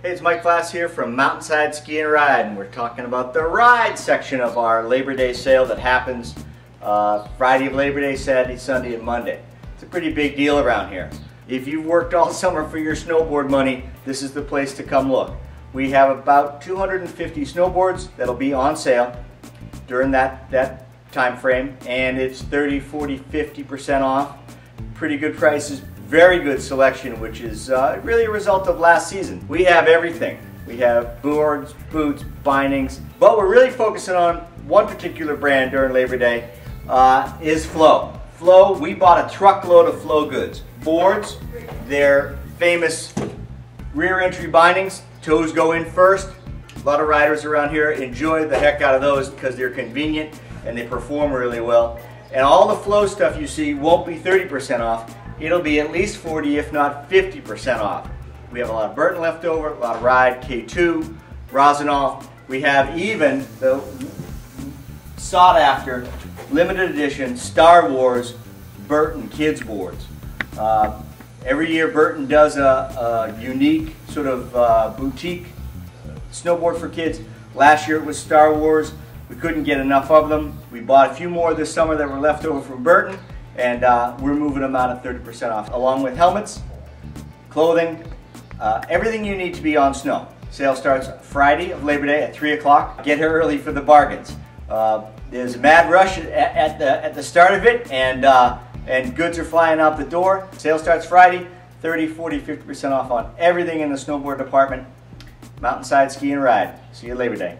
Hey, it's Mike Glass here from Mountainside Ski and Ride, and we're talking about the ride section of our Labor Day sale that happens uh, Friday of Labor Day, Saturday, Sunday, and Monday. It's a pretty big deal around here. If you've worked all summer for your snowboard money, this is the place to come look. We have about 250 snowboards that'll be on sale during that, that time frame, and it's 30, 40, 50% off. Pretty good prices, very good selection, which is uh, really a result of last season. We have everything. We have boards, boots, bindings, but we're really focusing on one particular brand during Labor Day, uh, is Flow. Flow, we bought a truckload of Flow goods. Boards, their famous rear entry bindings, toes go in first. A lot of riders around here enjoy the heck out of those because they're convenient and they perform really well. And all the Flow stuff you see won't be 30% off it'll be at least 40 if not 50% off. We have a lot of Burton left over, a lot of Ride, K2, Rossignol. We have even the sought after limited edition Star Wars Burton kids boards. Uh, every year Burton does a, a unique sort of uh, boutique snowboard for kids. Last year it was Star Wars. We couldn't get enough of them. We bought a few more this summer that were left over from Burton and uh, we're moving them out at 30% off, along with helmets, clothing, uh, everything you need to be on snow. Sale starts Friday of Labor Day at 3 o'clock. Get here early for the bargains. Uh, there's a mad rush at, at, the, at the start of it, and, uh, and goods are flying out the door. Sale starts Friday, 30, 40, 50% off on everything in the snowboard department. Mountainside Ski and Ride. See you Labor Day.